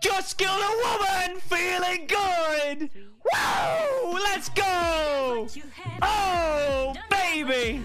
Just killed a woman! Feeling good! Woo! Let's go! Oh, baby!